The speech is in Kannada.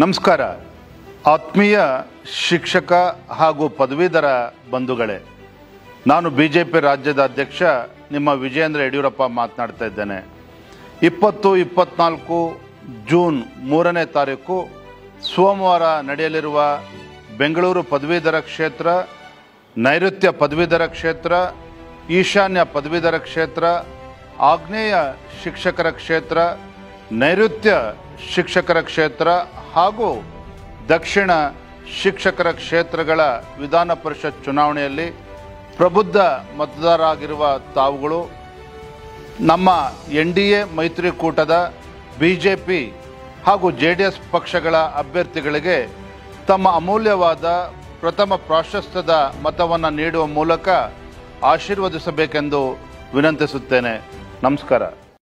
ನಮಸ್ಕಾರ. ಆತ್ಮೀಯ ಶಿಕ್ಷಕ ಹಾಗೂ ಪದವೀಧರ ಬಂಧುಗಳೇ, ನಾನು ಬಿ ಜೆ ಪಿ ರಾಜ್ಯದ ಅಧ್ಯಕ್ಷ ನಿಮ್ಮ ವಿಜಯೇಂದ್ರ ಯಡಿಯೂರಪ್ಪ ಮಾತನಾಡ್ತಾ ಇದ್ದೇನೆ. ಇಪ್ಪತ್ತು ಇಪ್ಪತ್ನಾಲ್ಕು ಜೂನ್ ಮೂರನೇ ತಾರೀಕು ಸೋಮವಾರ ನಡೆಯಲಿರುವ ಬೆಂಗಳೂರು ಪದವೀಧರ ಕ್ಷೇತ್ರ, ನೈಋತ್ಯ ಪದವೀಧರ ಕ್ಷೇತ್ರ, ಈಶಾನ್ಯ ಪದವೀಧರ ಕ್ಷೇತ್ರ, ಆಗ್ನೇಯ ಶಿಕ್ಷಕರ ಕ್ಷೇತ್ರ, ನೈಋತ್ಯ ಶಿಕ್ಷಕರ ಕ್ಷೇತ್ರ ಹಾಗೂ ದಕ್ಷಿಣ ಶಿಕ್ಷಕರ ಕ್ಷೇತ್ರಗಳ ವಿಧಾನ ಪರಿಷತ್ ಚುನಾವಣೆಯಲ್ಲಿ ಪ್ರಬುದ್ಧ ಮತದಾರರಾಗಿರುವ ತಾವುಗಳು, ನಮ್ಮ ಎನ್ ಡಿ ಎ ಮೈತ್ರಿಕೂಟದ ಬಿ ಜೆ ಪಿ ಹಾಗೂ ಜೆ ಡಿ ಎಸ್ ಪಕ್ಷಗಳ ಅಭ್ಯರ್ಥಿಗಳಿಗೆ ತಮ್ಮ ಅಮೂಲ್ಯವಾದ ಪ್ರಥಮ ಪ್ರಾಶಸ್ತ್ಯದ ಮತವನ್ನು ನೀಡುವ ಮೂಲಕ ಆಶೀರ್ವದಿಸಬೇಕೆಂದು ವಿನಂತಿಸುತ್ತೇನೆ. ನಮಸ್ಕಾರ.